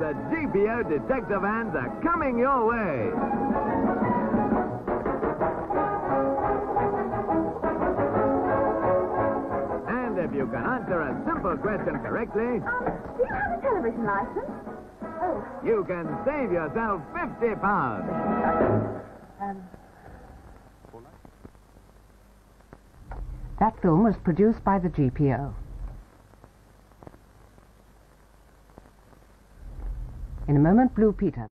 the GPO detector vans are coming your way. And if you can answer a simple question correctly, Um, do you have a television license? Oh, you can save yourself 50 pounds. um, That film was produced by the GPO. In a moment, Blue Peter.